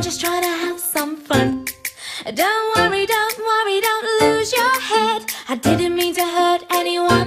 just trying to have some fun. Don't worry, don't worry, don't lose your head. I didn't mean to hurt anyone.